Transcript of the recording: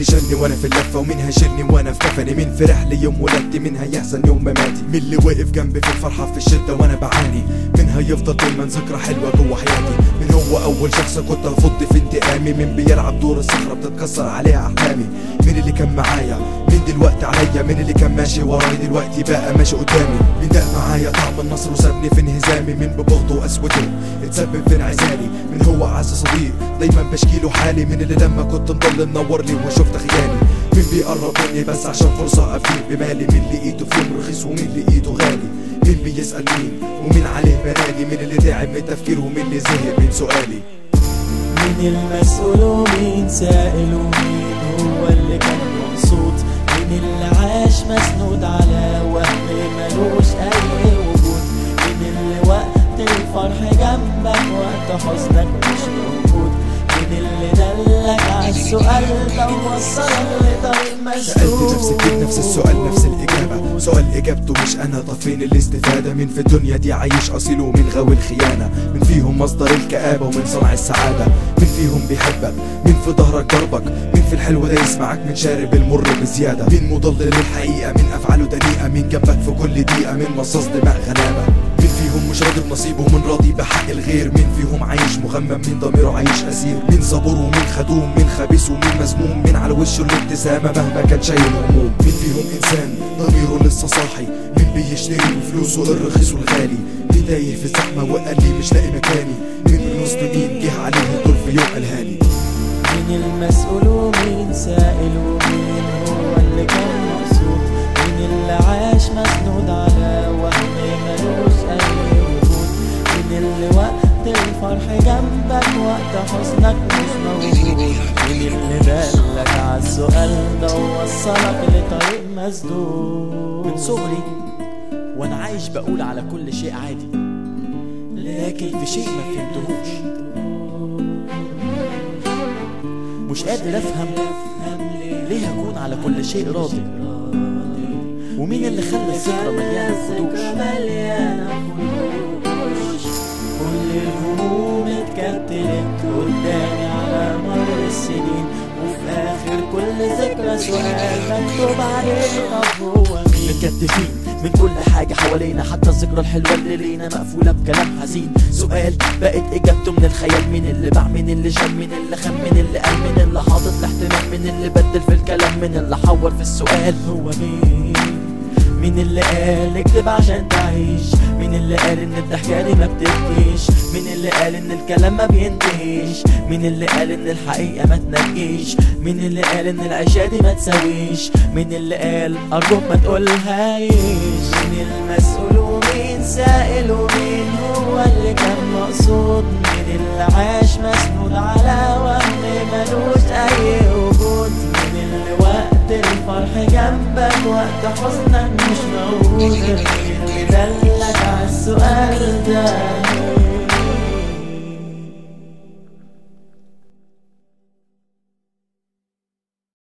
اللي شالني وأنا في اللفة ومين هاجرني وأنا في كفني مين فرح يوم ولادتي مين هيحزن يوم مماتي. مين اللي واقف جنبي في الفرحة في الشدة وأنا بعاني. مين هيفضل دايما ذكرى حلوة جوه حياتي. مين هو أول شخص كنت افض في انتقامي. مين بيلعب دور الصخرة بتتكسر عليها أحلامي. مين اللي كان معايا مين دلوقتي عليا. مين اللي كان ماشي وراي دلوقتي بقى ماشي قدامي. مين داق معايا طعم النصر وسابني في انهزامي. مين ببغضه وقسوته اتسبب في انعزالي. مين هو اعز صديق. دايما بشكيله حالي مين اللي لما كنت مضل منور لي وشفت خيالي. مين بيقرب مني بس عشان فرصة أفيد. بمالي مين لقيته في يوم رخيص ومين لقيته غالي. مين بيسأل مين ومين عليه بنادي مين اللي تعب من تفكيره ومين اللي زهق من سؤالي. مين المسؤول ومين سائل ومين حزنك مش موجود مين اللي دلك على السؤال ده ووصلك لطريق مسدود سألت نفسي كده نفس السؤال نفس الإجابة. سؤال إجابته مش أنا طب فين الاستفادة مين في الدنيا دي عايش أصيل ومين غاوي الخيانة. مين فيهم مصدر الكآبة ومين صنع السعادة. مين فيهم بيحبك مين في ظهرك ضربك. مين في الحلو ده يسمعك من شارب المر بزيادة. مين مضلل للحقيقة مين أفعاله دنيئة. مين جنبك في كل دقيقة مين مصاص دماء غلابة. مش راضي بنصيبه ومين راضي بحق الغير. مين فيهم عايش مغمم مين ضميره عايش أسير. مين صبور ومين خدوم مين خبيث ومين مذموم. مين على وشه الابتسامة مهما كان شايل هموم مين فيهم إنسان ضميره لسه صاحي. مين بيشتري بفلوسه الرخيص والغالي. مين تايه في الزحمة وقال لي مش لاقي مكاني. مين من وسط مين جه عليه الدور في يوم قالهالي مين المسؤول ومين سائل ومين هو اللي كان مقصود مين اللي عاش مسنود على مش موجود اللي دلك على السؤال ده ووصلك لطريق مسدود من صغري وأنا عايش بقول على كل شيء عادي لكن في شيء ما فهمتهوش مش قادر افهم ليه هكون على كل شيء راضي. ومين اللي خلى الذكرى مليانة خدوش كل الهموم. اتكتلت قدامي على مر السنين. وفي آخر كل ذكرى سؤال مكتوب عليه طب هو مين؟ متكتفين من كل حاجة حوالينا حتى الذكرى الحلوة اللي لينا مقفولة بكلام حزين. سؤال بقت إجابته من الخيال مين اللي باع مين اللي شال مين اللي خان مين اللي قال مين اللي حاطط الاحتمال مين اللي بدل في الكلام مين اللي حور في السؤال. هو مين؟ مين اللي قال اكتب عشان تعيش. مين اللي قال إن الضحكة دي ما بتبكيش. مين اللي قال إن الكلام ما بينتهيش. مين اللي قال إن الحقيقة ما تنجيش. مين اللي قال إن العيشة دي ما تساويش. مين اللي قال ارجوك ما تقولهاش. مين المسؤول ومين سائل ومين هو اللي كان مقصود. مين اللي عاش مسنود على وهم ملوش أي وجود. مين اللي وقت الفرح جنبك وقت حزنك مش موجود مين اللي دلك على السؤال ده